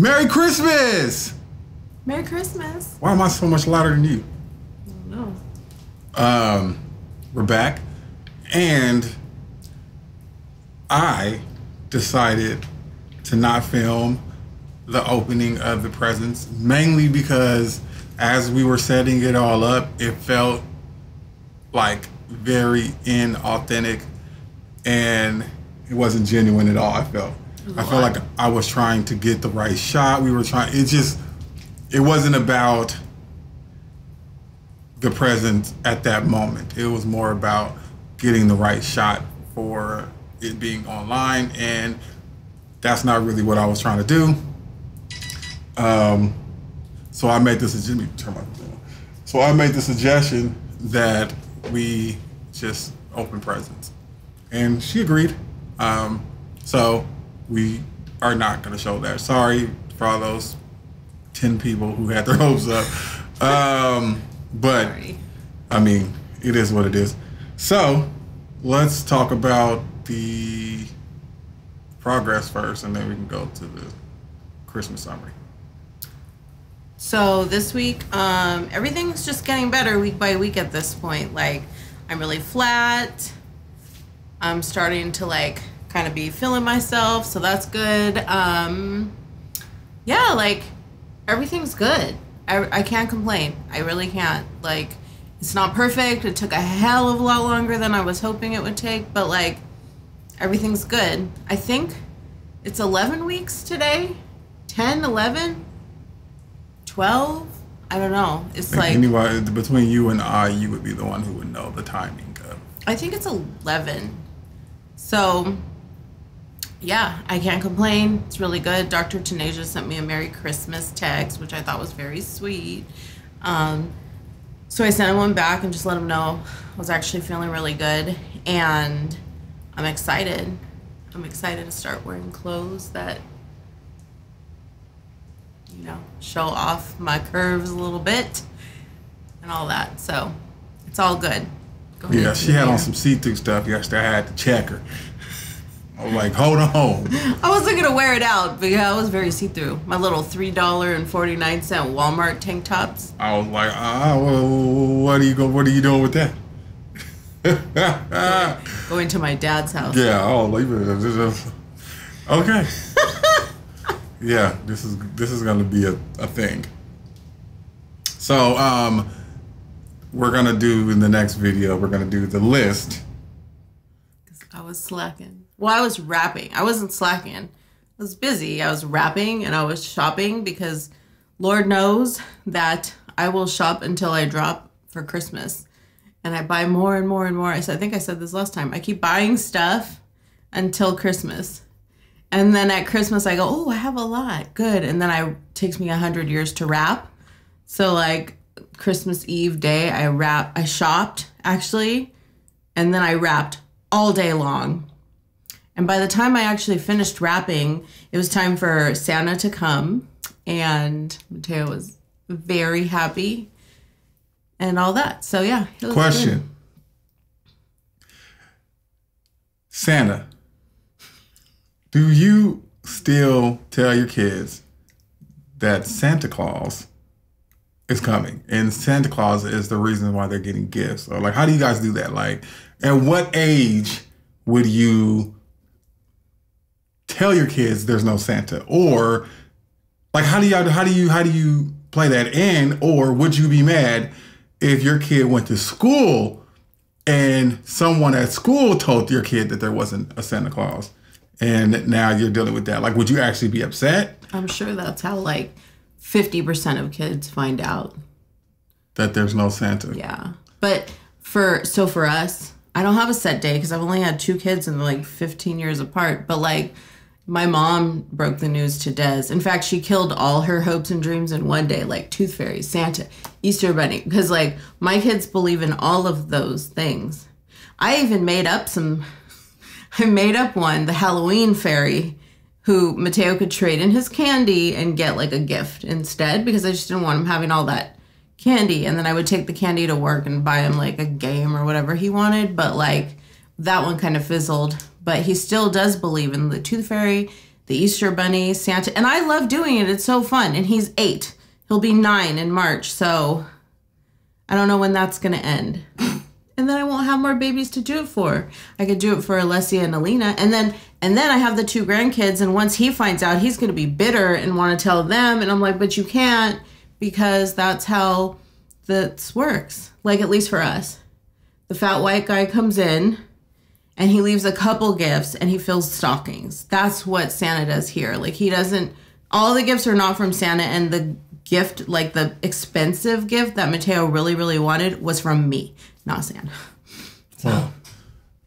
Merry Christmas! Merry Christmas. Why am I so much louder than you? No. Um, we're back, and I decided to not film the opening of the presents, mainly because as we were setting it all up, it felt like very inauthentic and it wasn't genuine at all. I felt. I felt like I was trying to get the right shot. We were trying. It just. It wasn't about the present at that moment. It was more about getting the right shot for it being online, and that's not really what I was trying to do. Um, so I made this. Turn my. So I made the suggestion that we just open presents, and she agreed. Um, so we are not going to show that. Sorry for all those ten people who had their hopes up. Um, but Sorry. I mean, it is what it is. So let's talk about the progress first, and then we can go to the Christmas summary. So this week, um, everything's just getting better week by week at this point. Like, I'm really flat. I'm starting to like kind of be feeling myself, so that's good. Um, yeah, like everything's good. I, I can't complain. I really can't. Like, it's not perfect. It took a hell of a lot longer than I was hoping it would take, but like everything's good. I think it's 11 weeks today. 10, 11, 12. I don't know. It's like anyway, between you and I, you would be the one who would know the timing of. I think it's 11. So, yeah, I can't complain. It's really good. Dr. Taneja sent me a Merry Christmas text, which I thought was very sweet. Um, so I sent him one back and just let him know I was actually feeling really good. And I'm excited. I'm excited to start wearing clothes that, you know, show off my curves a little bit and all that. So it's all good. Going Yeah, she had on some see-through stuff yesterday. I had to check her. I was like, hold on. I wasn't gonna wear it out, but yeah, I was very see-through. My little three dollar and forty nine cent Walmart tank tops. I was like, ah, well, what are you go? What are you doing with that? Going to my dad's house. Yeah, oh, leave it. Okay. yeah, this is this is gonna be a, a thing. So, um, we're gonna do in the next video. We're gonna do the list. I was slacking. Well, I was rapping. I wasn't slacking. I was busy. I was rapping and I was shopping because Lord knows that I will shop until I drop for Christmas. And I buy more and more and more. I think I said this last time. I keep buying stuff until Christmas. And then at Christmas I go, "Oh, I have a lot. Good." And then I takes me a 100 years to wrap. So like Christmas Eve day, I wrap I shopped actually, and then I wrapped all day long. And by the time I actually finished wrapping, it was time for Santa to come, and Mateo was very happy and all that. So yeah, it was Question: Santa, do you still tell your kids that Santa Claus is coming and Santa Claus is the reason why they're getting gifts? Or like, how do you guys do that? Like, at what age would you tell your kids there's no Santa? Or like, how do you how do you how do you play that? And or would you be mad if your kid went to school and someone at school told your kid that there wasn't a Santa Claus? And now you're dealing with that. Like, would you actually be upset. I'm sure that's how like 50% of kids find out. that there's no Santa? Yeah. But for so for us, I don't have a set day because I've only had two kids and they're like 15 years apart. But like my mom broke the news to Des. In fact, she killed all her hopes and dreams in one day, like Tooth Fairy, Santa, Easter Bunny. Because like my kids believe in all of those things. I even made up some I made up one, the Halloween fairy, who Mateo could trade in his candy and get like a gift instead because I just didn't want him having all that candy. And then I would take the candy to work and buy him like a game or whatever he wanted. But like that one kind of fizzled. But he still does believe in the Tooth Fairy, the Easter Bunny, Santa, and I love doing it. It's so fun. And he's eight. He'll be nine in March. So I don't know when that's going to end. and then I won't have more babies to do it for. I could do it for Alessia and Alina. And then and then I have the two grandkids and once he finds out, he's going to be bitter and want to tell them and I'm like, "But you can't because that's how this works." Like at least for us. The fat white guy comes in and he leaves a couple gifts and he fills stockings. That's what Santa does here. Like he doesn't all the gifts are not from Santa and the gift like the expensive gift that Mateo really really wanted was from me, not Santa. So Well,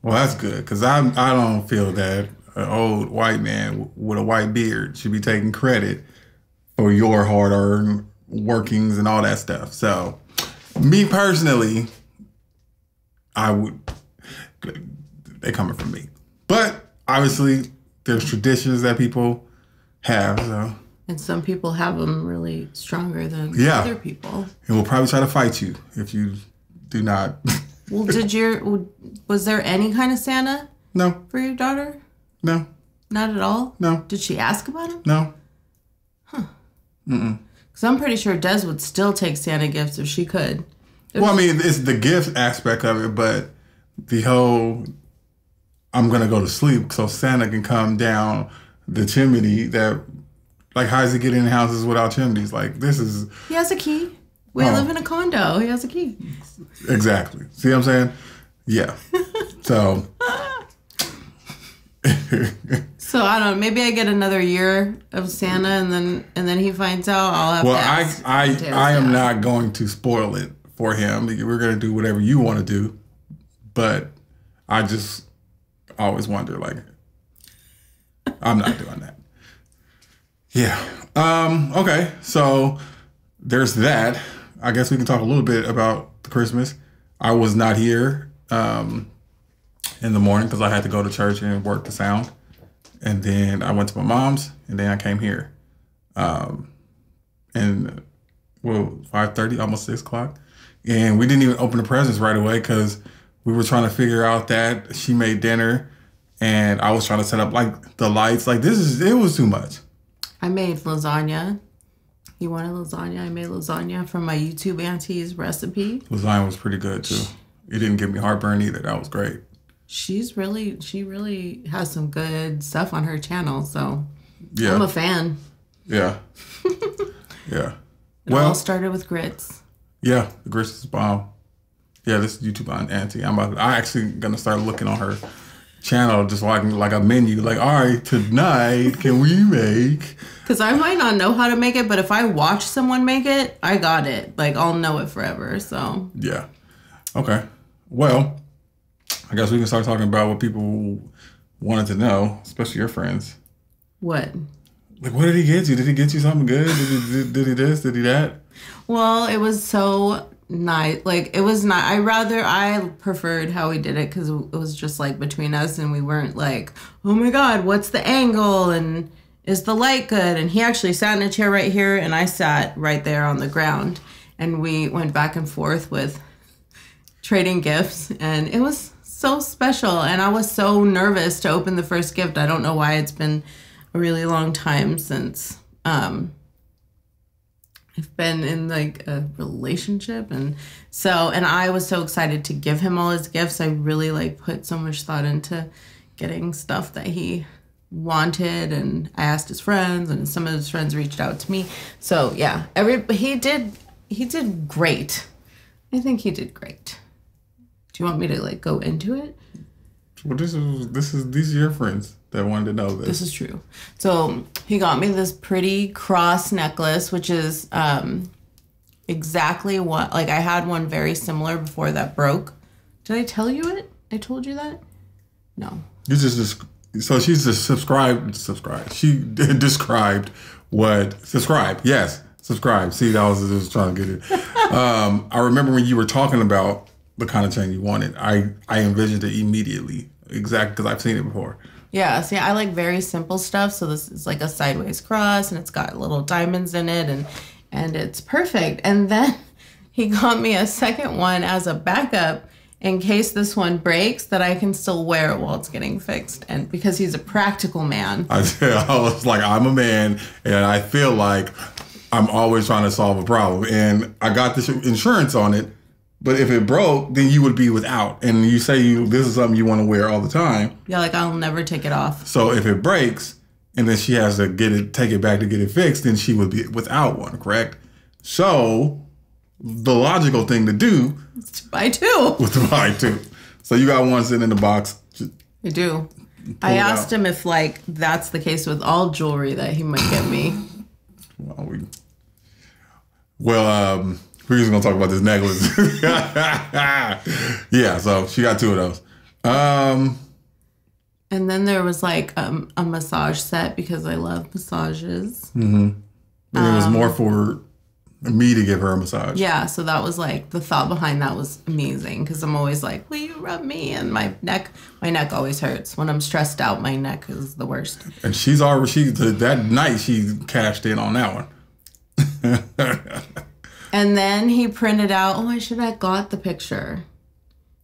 well that's good because I I don't feel that an old white man with a white beard should be taking credit for your hard earned workings and all that stuff. So, me personally, I would they coming from me, but obviously there's traditions that people have. So, and some people have them really stronger than Yeah. other people. and we'll probably try to fight you if you do not. Well, did your was there any kind of Santa no, for your daughter? no, Not at all. no, Did she ask about him? no. Huh? Because I'm pretty sure Des would still take Santa gifts if she could. Well, I mean, it's the gift aspect of it, but the whole I'm gonna go to sleep so Santa can come down the chimney. That like, how does he get in houses without chimneys? Like, this is He has a key. We Oh. live in a condo. He has a key. exactly. See what I'm saying? Yeah. so So I don't know. Maybe I get another year of Santa, and then and then he finds out. I'll have well, to I I I am not going to spoil it for him. We're gonna do whatever you want to do, but I just always wonder like I'm not doing that. Yeah. Um. Okay. So there's that. I guess we can talk a little bit about the Christmas. I was not here um, in the morning because I had to go to church and work the sound, and then I went to my mom's, and then I came here. Um, and well, five thirty, almost six o'clock, and we didn't even open the presents right away because we were trying to figure out that she made dinner, and I was trying to set up like the lights. Like this is it was too much. I made lasagna. You wanted lasagna? I made lasagna from my YouTube auntie's recipe. Lasagna was pretty good too. It didn't give me heartburn either. That was great. She's really, she really has some good stuff on her channel. So Yeah, I'm a fan. yeah, yeah. It Well, all started with grits. Yeah, the grits is bomb. Yeah, this is YouTube on Auntie. I'm about. I actually gonna start looking on her channel just can like a menu. Like, all right, tonight can we make? Because I might not know how to make it, but if I watch someone make it, I got it. Like I'll know it forever. So Yeah. Okay. Well, I guess we can start talking about what people wanted to know, especially your friends. what? Like, what did he get you? Did he get you something good? Did he, did, did he this? Did he that? Well, it was so nice. Like it was not. I rather I preferred how we did it because it was just like between us, and we weren't like, oh my god, what's the angle and is the light good? And he actually sat in a chair right here, and I sat right there on the ground, and we went back and forth with trading gifts, and it was so special. And I was so nervous to open the first gift. I don't know why. It's been a really long time since. um I've been in like a relationship and so and I was so excited to give him all his gifts. I really like put so much thought into getting stuff that he wanted and I asked his friends and some of his friends reached out to me. So yeah, every he did he did great. I think he did great. Do you want me to like go into it? Well, this is this is these are your friends that wanted to know this. This is true. So he got me this pretty cross necklace, which is um, exactly what like I had one very similar before that broke. Did I tell you it? I told you that. No. You just so she's just subscribed. Subscribed. She described what subscribe. Yes, subscribe. See, I was just trying to get it. Um, I remember when you were talking about the kind of chain you wanted. I I envisioned it immediately, exactly because I've seen it before. Yeah, see, I like very simple stuff. So this is like a sideways cross, and it's got little diamonds in it, and and it's perfect. And then he got me a second one as a backup, in case this one breaks, that I can still wear it while it's getting fixed. And because he's a practical man. I, I was like, I'm a man, and I feel like I'm always trying to solve a problem. And I got this insurance on it, but if it broke, then you would be without. And you say you this is something you want to wear all the time. Yeah, like I'll never take it off. So if it breaks, and then she has to get it, take it back to get it fixed, then she would be without one, correct? So the logical thing to do It's to buy two. was to buy two. So you got one sitting in the box. I do. I asked out. him if like that's the case with all jewelry that he might get me. Well, we, well, um, we're just gonna talk about this necklace. yeah, so she got two of those. Um, And then there was like um, a massage set because I love massages. and it was more for me to give her a massage. Yeah, so that was like the thought behind that was amazing because I'm always like, "Will you rub me?" And my neck, my neck always hurts when I'm stressed out. My neck is the worst. And she's already she that night she cashed in on that one. And then he printed out. Oh, I should have got the picture.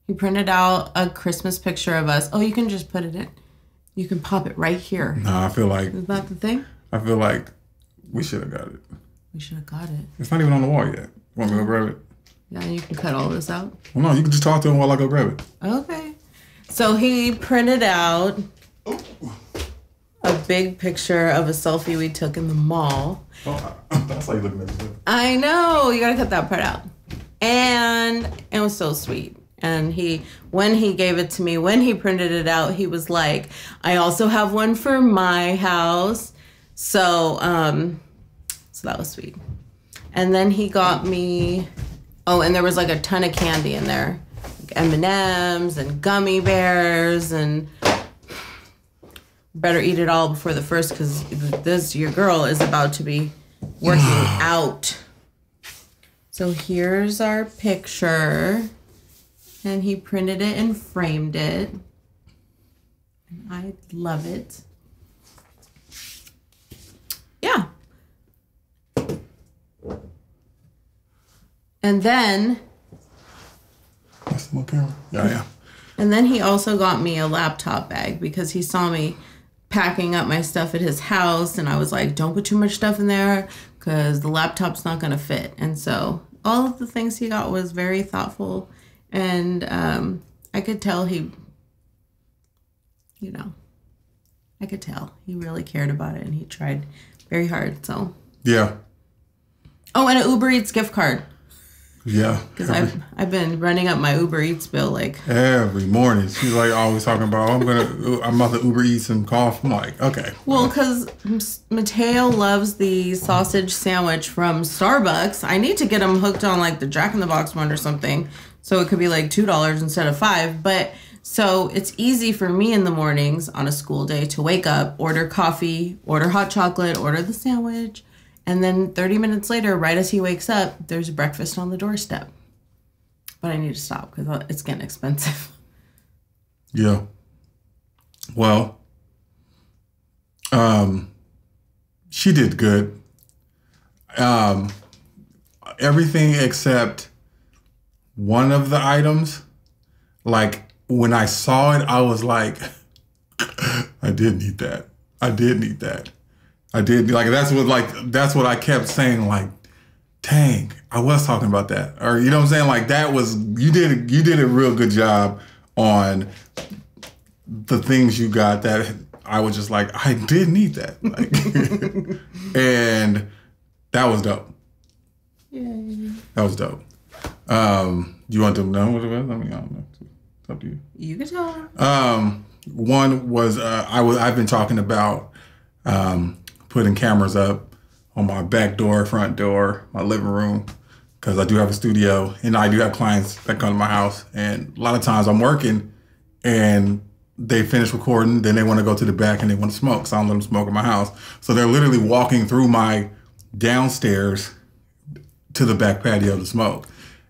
He printed out a Christmas picture of us. Oh, you can just put it in. You can pop it right here. No, I feel like Is that the thing? I feel like we should have got it. We should have got it. It's not even on the wall yet. Want me to go grab it? Yeah, you can cut all this out. Well, no, you can just talk to him while I go grab it. Okay. So he printed out oh. A big picture of a selfie we took in the mall. Oh, that's how you looking at it. I know, you gotta cut that part out. And it was so sweet. And he, when he gave it to me, when he printed it out, he was like, I also have one for my house. So, um, so that was sweet. And then he got me, oh, and there was like a ton of candy in there. M&Ms and gummy bears and better eat it all before the first because this your girl is about to be working out. So here's our picture. And he printed it and framed it. And i love it. Yeah. And then That's the camera. Yeah, yeah. And then he also got me a laptop bag because he saw me packing up my stuff at his house. And I was like, don't put too much stuff in there because the laptop's not going to fit. And so all of the things he got was very thoughtful. And um, I could tell he, you know, I could tell he really cared about it and he tried very hard. So, Yeah. oh, and an Uber Eats gift card Yeah. because I've, I've been running up my Uber Eats bill like Every morning, she's like always talking about, oh, I'm gonna, I'm about to Uber eat some coffee. I'm like, okay, Well, because Mateo loves the sausage sandwich from Starbucks. I need to get him hooked on like the Jack in the Box one or something. So it could be like $2 instead of 5 But so it's easy for me in the mornings on a school day to wake up, order coffee, order hot chocolate, order the sandwich. And then 30 minutes later, right as he wakes up, there's breakfast on the doorstep. But I need to stop because it's getting expensive. yeah. Well, um, she did good. Um, everything except one of the items. Like when I saw it, I was like, I did need that. I did need that. I did like that's what like that's what I kept saying like dang I was talking about that. Or you know what I'm saying? Like that was you did you did a real good job on the things you got that I was just like I did need that. Like and that was dope. Yay. that was dope. Um you want to know what it was I mean I don't know it's up to you. You can tell. um, one was uh, I was I've been talking about um, putting cameras up on my back door, front door, my living room, because I do have a studio and I do have clients that come to my house. And a lot of times I'm working and they finish recording, then they want to go to the back and they want to smoke. So I don't let them smoke in my house. So they're literally walking through my downstairs to the back patio to smoke,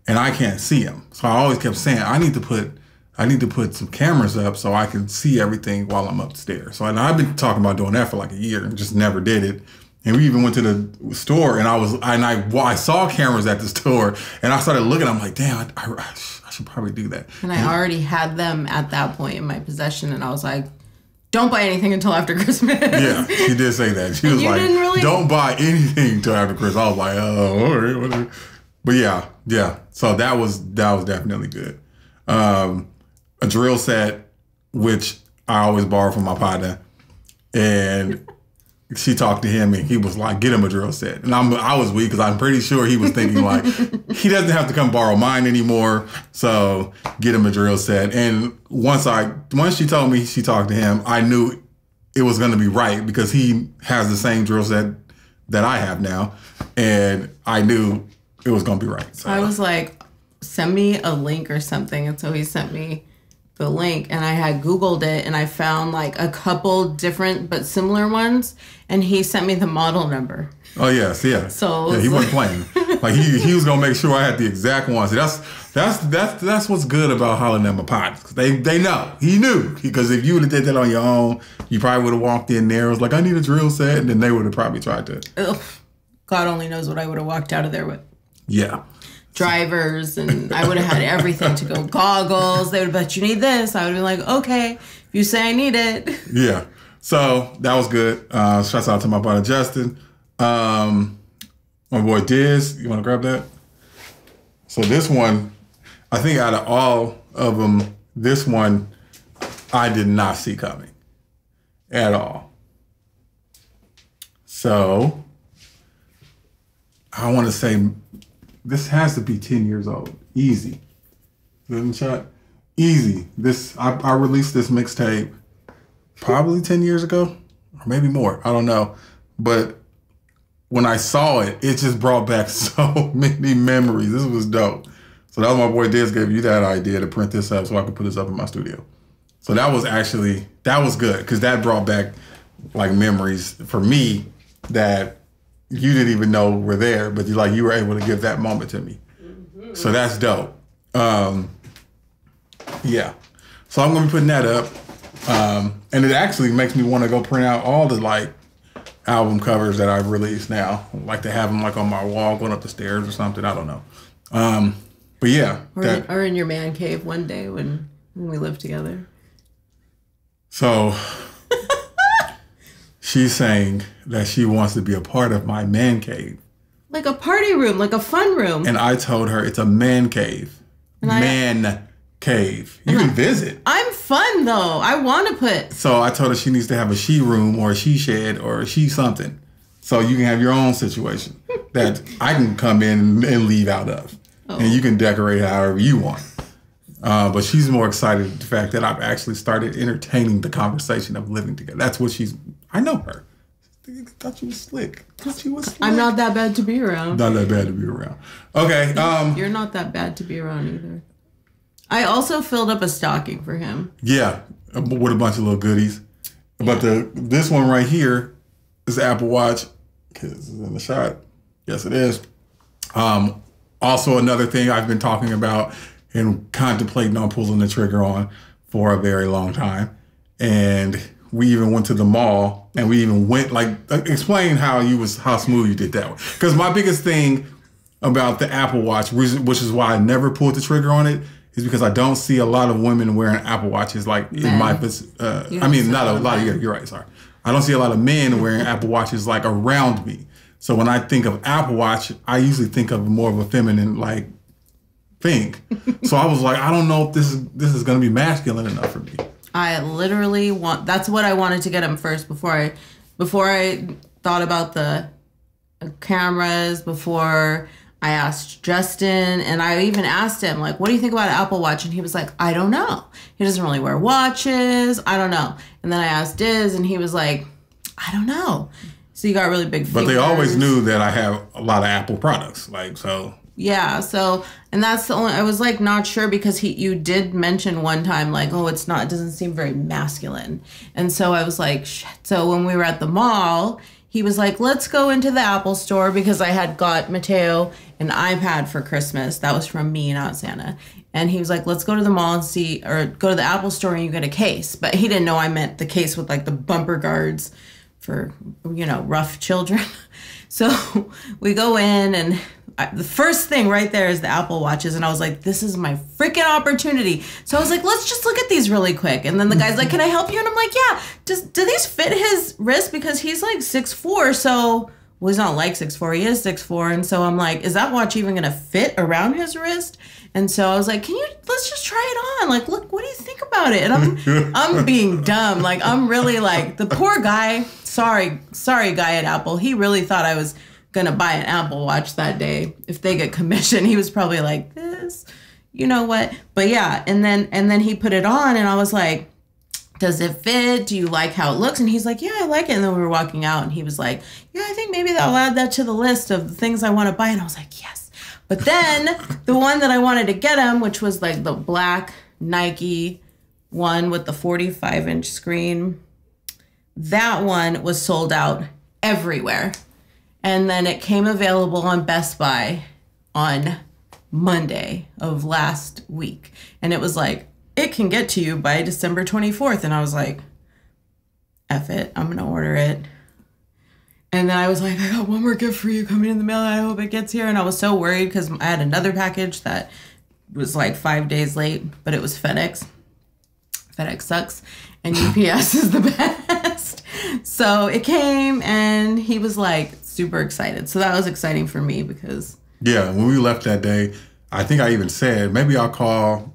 and I can't see them. So I always kept saying, I need to put, I need to put some cameras up so I can see everything while I'm upstairs. So and I've been talking about doing that for like a year and just never did it. And we even went to the store, and I was, and I, well, I saw cameras at the store, and I started looking. I'm like, damn, I, I, I should probably do that. And I already had them at that point in my possession, and I was like, "Don't buy anything until after Christmas." Yeah, she did say that. She was like, really- "Don't buy anything until after Christmas." I was like, "Oh, all right, whatever." But yeah, yeah. So that was that was definitely good. Um, a drill set, which I always borrow from my partner, and she talked to him, and he was like, "Get him a drill set." And I'm I was weak because I'm pretty sure he was thinking like, he doesn't have to come borrow mine anymore, so get him a drill set. And once I once she told me she talked to him, I knew it was going to be right because he has the same drill set that I have now, and I knew it was going to be right. So I was like, "Send me a link or something," and so he sent me the link, and I had Googled it, and I found like a couple different but similar ones, and he sent me the model number. oh yes, yeah. So yeah, he wasn't playing. Like he, he was gonna make sure I had the exact ones. That's that's that's that's what's good about Holland and my They they know he knew because if you would have did that on your own, you probably would have walked in there. Was like I need a drill set, and then they would have probably tried to. Ugh, God only knows what I would have walked out of there with. Yeah, drivers and I would have had everything to go goggles. They would bet you need this. I would be like, okay, if you say I need it. yeah. So that was good. Uh, shouts out to my brother Justin. Um, my boy Diz, you want to grab that? So this one, I think out of all of them, this one I did not see coming at all. So I want to say this has to be 10 years old. Easy. Good shot. Easy. This I, I released this mixtape probably 10 years ago or maybe more. I don't know. But when I saw it, it just brought back so many memories. This was dope. So that was my boy Diz gave you that idea to print this up so I could put this up in my studio. So that was actually that was good because that brought back like memories for me that you didn't even know we were there, but you like you were able to give that moment to me. So that's dope. Um, yeah. So I'm gonna be putting that up. Um, and it actually makes me want to go print out all the like album covers that I've released now. I like to have them like on my wall going up the stairs or something. I don't know. Um, but yeah, Or, that, or in your man cave one day when, when we live together. so she's saying that she wants to be a part of my man cave. Like a party room, like a fun room. And I told her it's a man cave. I- man cave. You can visit. I'm fun though. I want to put. So I told her she needs to have a she room or a she shed or a she something. So you can have your own situation that I can come in and leave out of. And you can decorate however you want. Uh, but she's more excited the fact that I've actually started entertaining the conversation of living together. That's what she's. I know her. Thought you was slick. Thought you was. Slick. I'm not that bad to be around. not that bad to be around. Okay. Um. You're not that bad to be around either. I also filled up a stocking for him. Yeah, with a bunch of little goodies. But the this one right here is Apple Watch. Cause it's in the shot. Yes, it is. Um, also, another thing I've been talking about and contemplating on pulling the trigger on for a very long time, and we even went to the mall and we even went like explain how you was how smooth you did that one. Because my biggest thing about the Apple Watch, which which is why I never pulled the trigger on it, is because I don't see a lot of women wearing Apple Watches. Like in my, uh, I mean, not a lot of lot. Of, men. yeah, you're right. Sorry, I don't see a lot of men wearing Apple Watches like around me. So when I think of Apple Watch, I usually think of more of a feminine like thing. so I was like, I don't know if this is this is going to be masculine enough for me. I literally want that's what I wanted to get him first before I before I thought about the cameras before I asked Justin and I even asked him like what do you think about an Apple Watch and he was like I don't know. He doesn't really wear watches. I don't know. And then I asked Diz and he was like I don't know. So you got really big fingers. But they always knew that I have a lot of Apple products. Like so, Yeah, so and that's the only I was like not sure because he you did mention one time like oh it's not it doesn't seem very masculine. And so I was like shit. So when we were at the mall, he was like let's go into the Apple store because I had got Mateo an iPad for Christmas. That was from me not Santa. And he was like let's go to the mall and see or go to the Apple store and you get a case. But he didn't know I meant the case with like the bumper guards for you know rough children. So we go in and I, the first thing right there is the Apple Watches, and I was like, "This is my freaking opportunity." So I was like, "Let's just look at these really quick." And then the guy's like, "Can I help you?" And I'm like, "Yeah." Does do these fit his wrist because he's like six four? So well, he's not like six four. He is six four, and so I'm like, "Is that watch even gonna fit around his wrist?" And so I was like, "Can you? Let's just try it on. Like, look, what do you think about it?" And I'm I'm being dumb. Like, I'm really like the poor guy. Sorry, sorry, guy at Apple. He really thought I was gonna buy an Apple Watch that day. If they get commission, he was probably like, "This, you know what?" But yeah, and then and then he put it on, and I was like. Does it fit? Do you like how it looks? And he's like, Yeah, I like it. And then we were walking out, and he was like, Yeah, I think maybe I'll add that to the list of the things I want to buy. And I was like, Yes. But then the one that I wanted to get him, which was like the black Nike one with the 45 inch screen, that one was sold out everywhere. And then it came available on Best Buy on Monday of last week. And it was like, it can get to you by December 24th. And I was like, F it, I'm gonna order it. And then I was like, I got one more gift for you coming in the mail. I hope it gets here. And I was so worried because I had another package that was like five days late, but it was FedEx. FedEx sucks, and UPS is the best. So it came, and he was like super excited. So that was exciting for me because Yeah, when we left that day, I think I even said maybe I'll call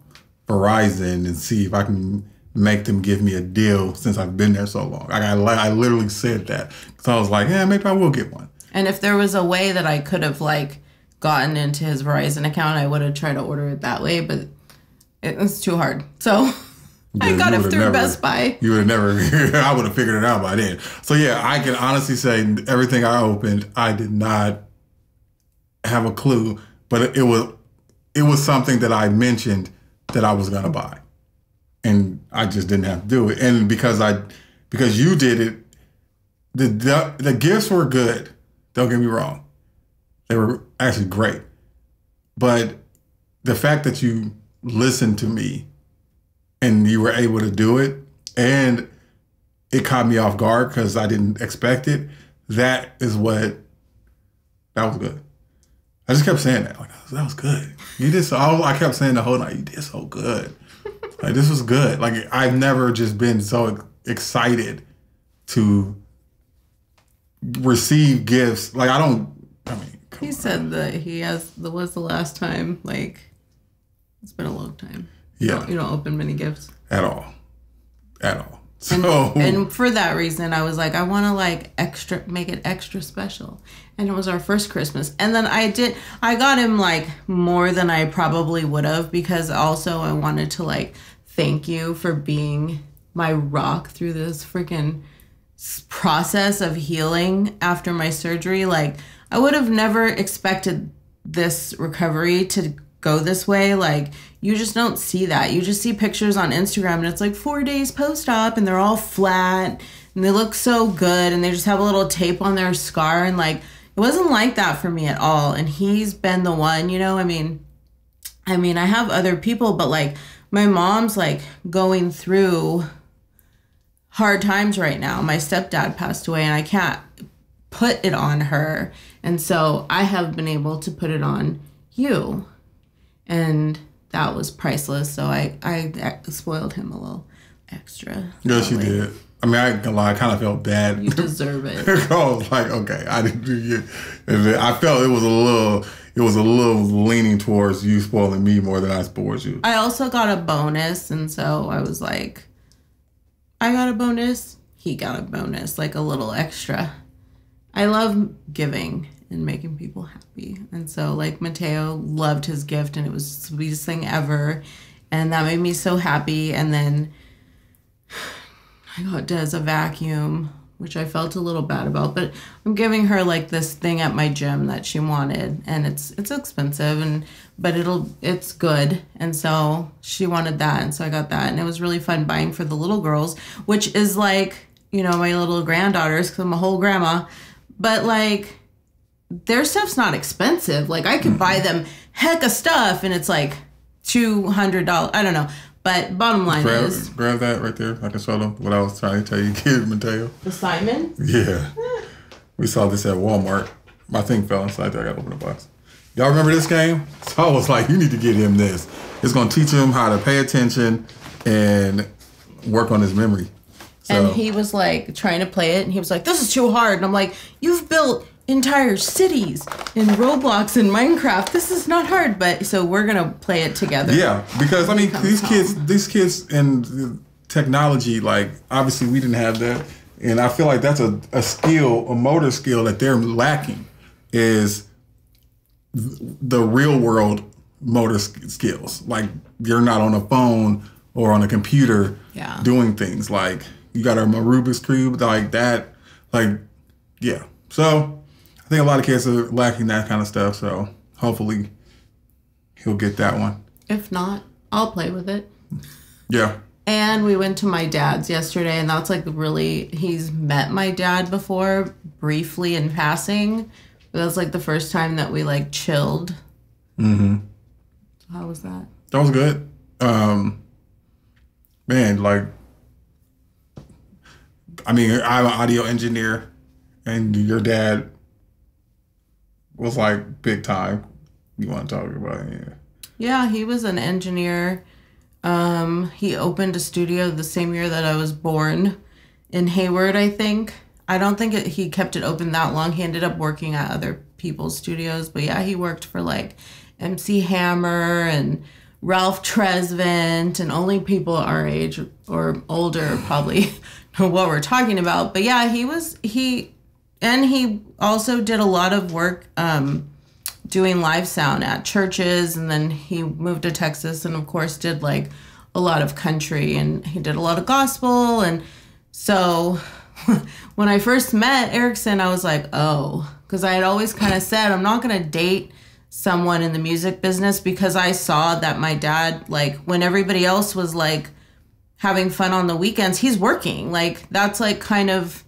Verizon and see if I can make them give me a deal since I've been there so long. I, I, I literally said that. So I was like, yeah, maybe I will get one. And if there was a way that I could have like gotten into his Verizon account, I would have tried to order it that way, but it was too hard. So I Yeah, got it through never- Best Buy. You would have never, I would have figured it out by then. So yeah, I can honestly say everything I opened, I did not have a clue, but it, was, it was something that I mentioned that I was going to buy. And I just didn't have to do it. And because I, because you did it, the, the, the gifts were good. Don't get me wrong. They were actually great. But the fact that you listened to me and you were able to do it and it caught me off guard because I didn't expect it. That is what that was good. I just kept saying that. Like that was good. You did so I kept saying the whole night, you did so good. Like this was good. Like I've never just been so excited to receive gifts. Like I don't I mean He said that he has. That was the last time. Like, it's been a long time. Yeah. You don't open many gifts. at all. At all. So And for that reason, I was like, I want to like extra, make it extra special. And it was our first Christmas. And then I did, I got him like more than I probably would have because also I wanted to like thank you for being my rock through this freaking process of healing after my surgery. Like, I would have never expected this recovery to go this way. Like, you just don't see that. You just see pictures on Instagram and it's like four days post op and they're all flat and they look so good and they just have a little tape on their scar. And like, it wasn't like that for me at all. And he's been the one, you know, I mean, I mean, I have other people, but like, my mom's like going through hard times right now. My stepdad passed away and I can't put it on her. And so I have been able to put it on you. And that was priceless. So I, I spoiled him a little extra. Yes, you did. I mean, I I kind of felt bad. You deserve it. I was like, okay, I didn't do it. I felt it was a little, it was a little leaning towards you spoiling me more than I spoiled you. I also got a bonus. And so I was like, I got a bonus. He got a bonus, like a little extra. I love giving and making people happy. And so, like, Mateo loved his gift and it was the sweetest thing ever. And that made me so happy. And then I got Des a vacuum, which I felt a little bad about, but I'm giving her like this thing at my gym that she wanted, and it's it's expensive and but it'll it's good, and so she wanted that, and so I got that, and it was really fun buying for the little girls, which is like you know my little granddaughters because I'm a whole grandma, but like their stuff's not expensive. Like I could buy mm-hmm. them heck of stuff, and it's like two hundred dollars. I don't know. But bottom line Grab, is grab that right there. I can show them what I was trying to tell you, kid Mateo. the Simon. Yeah. Eh. We saw this at Walmart. My thing fell inside there. I got to open the box. Y'all remember this game? So I was like, you need to get him this. It's gonna teach him how to pay attention and work on his memory. So, And he was like trying to play it, and he was like, "This is too hard." And I'm like, "You've built entire cities in Roblox and Minecraft. This is not hard." But so we're gonna play it together. yeah, because I mean, these home. kids, these kids, and technology, like obviously we didn't have that, and I feel like that's a, a skill, a motor skill that they're lacking, is the real world motor skills. Like you're not on a phone or on a computer Yeah. doing things like you got a Rubik's cube like that. Like yeah, so think a lot of kids are lacking that kind of stuff. So hopefully he'll get that one. If not, I'll play with it. Yeah. And we went to my dad's yesterday, and that's like really, he's met my dad before briefly in passing. But that was like the first time that we like chilled. Mm-hmm. How was that? That was good. Um, man, like, I mean, I'm an audio engineer, and your dad was like big time. You want to talk about? Yeah. Yeah, he was an engineer. Um, he opened a studio the same year that I was born in Hayward, I think. I don't think it, he kept it open that long. He ended up working at other people's studios, but yeah, he worked for like MC Hammer and Ralph Tresvant, and only people our age or older probably know what we're talking about. But yeah, he was he, and he also did a lot of work. Um, doing live sound at churches and then he moved to Texas and of course did like a lot of country and he did a lot of gospel and so when I first met Ericson I was like oh because I had always kind of said I'm not going to date someone in the music business because I saw that my dad like when everybody else was like having fun on the weekends he's working like that's like kind of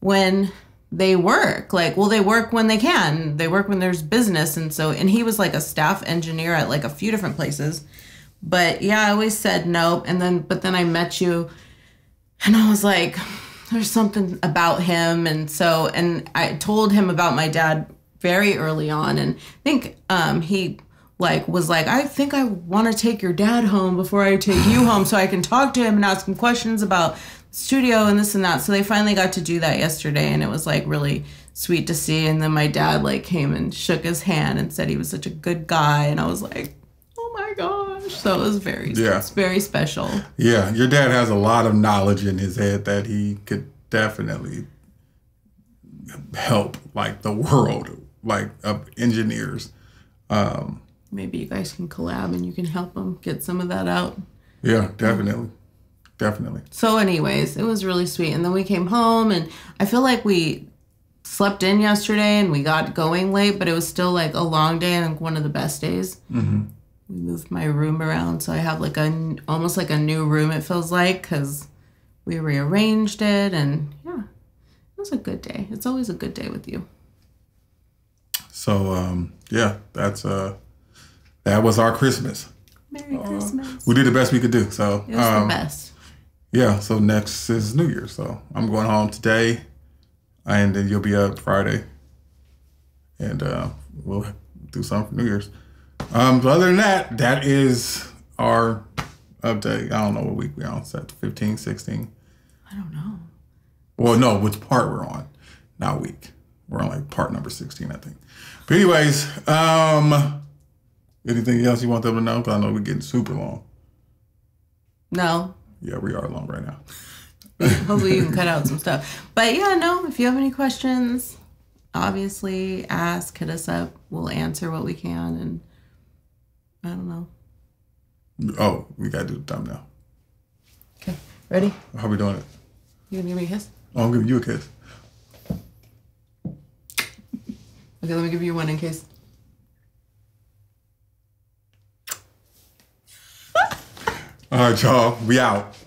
when they work. Like well they work when they can. They work when there's business. And so and he was like a staff engineer at like a few different places. But yeah i always said nope. And then but then i met you and i was like there's something about him. And so and i told him about my dad very early on. And i think um he like was like i think i want to take your dad home before i take you home so i can talk to him and ask him questions about studio and this and that. So they finally got to do that yesterday and it was like really sweet to see. And then my dad like came and shook his hand and said he was such a good guy and i was like oh my gosh. So it was very Yeah. it's very special. Yeah, your dad has a lot of knowledge in his head that he could definitely help, like the world, like of engineers. Um, maybe you guys can collab and you can help him get some of that out. Yeah, definitely, definitely. So, anyways, it was really sweet. And then we came home, and I feel like we slept in yesterday and we got going late, but it was still like a long day and one of the best days. Mm-hmm. We moved my room around, so I have like a almost like a new room. It feels like because we rearranged it, and yeah, it was a good day. It's always a good day with you. So, um, yeah, that's uh, that was our Christmas. Merry Christmas. We did the best we could do. So, It was um, the best. Yeah. So next is New Year's. So I'm going home today, and then you'll be up Friday, and uh, we'll do something for New Year's. Um, but other than that, that is our update. I don't know what week we're on. That 15, 16? I don't know. Well, no, which part we're on, not week. We're on like part number 16, I think. But anyways, um, anything else you want them to know? Because I know we're getting super long. No, Yeah, we are long right now. Hopefully you can cut out some stuff. But yeah, no, if you have any questions, obviously ask, hit us up. We'll answer what we can and I don't know. Oh, we got to do the thumbnail. Okay. Ready? How we doing it? You gonna give me a kiss? Oh, I'm giving you a kiss. Okay, let me give you one in case. All right, y'all. We out.